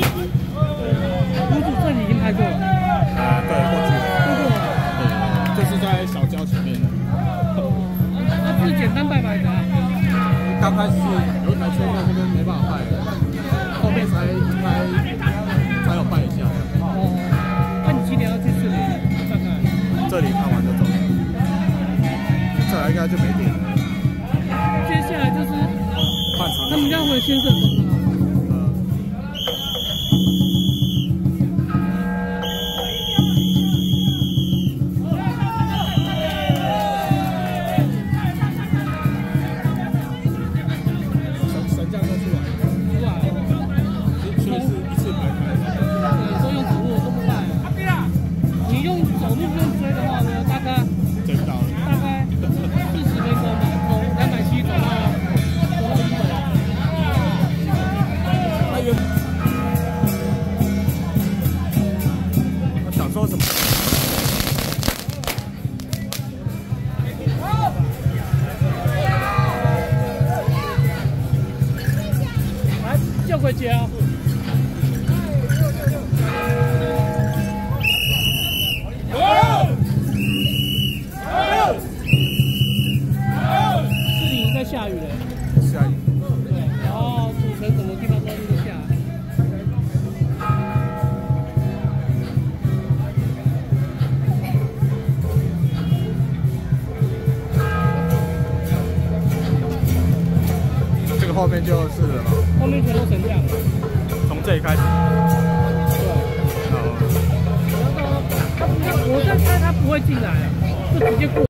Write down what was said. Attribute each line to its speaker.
Speaker 1: 五组这里已经拍过了，
Speaker 2: 啊，对，过去了，
Speaker 1: 过过了。
Speaker 2: 对，就是在小礁前面的。
Speaker 1: 那不是简单拜拜的。
Speaker 2: 刚开始有一台车在那边没办法拜，后面才应该才有拜一下。
Speaker 1: 哦，那你几点要去这里？大概？
Speaker 2: 这里看完就走了，再来应该就没电了。
Speaker 1: 接下来就是
Speaker 2: 换场
Speaker 1: 他们家回先生
Speaker 2: 我想说什么？
Speaker 1: 来，叫回家。这里在下雨嘞，后
Speaker 2: 面就是了嘛，
Speaker 1: 后面全都成这样了。
Speaker 2: 从这里开始。
Speaker 1: 对，
Speaker 2: 然后
Speaker 1: 然后他不要，我在猜他不会进来，就直接过。